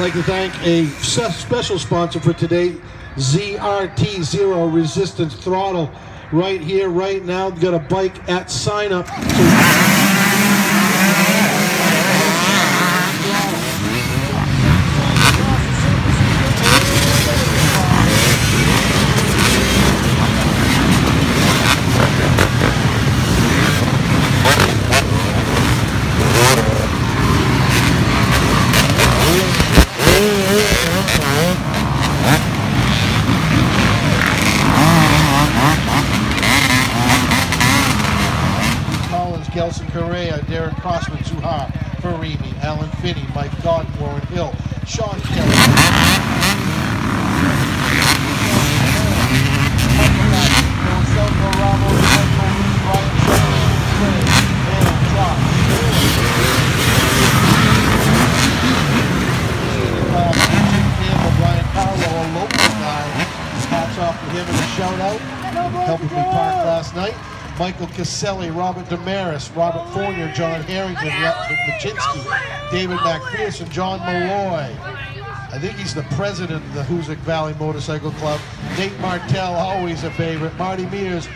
like to thank a special sponsor for today, ZRT Zero Resistance Throttle. Right here, right now, got a bike at sign up. Zuhar, Alan Finney, Mike Godden, Warren Hill, Sean Kelly. Michael Caselli, Robert Damaris, Robert Fournier, John Harrington, Rutland Machinsky, David McPherson, John Malloy. I think he's the president of the Hoosick Valley Motorcycle Club. Nate Martell, always a favorite. Marty Mears.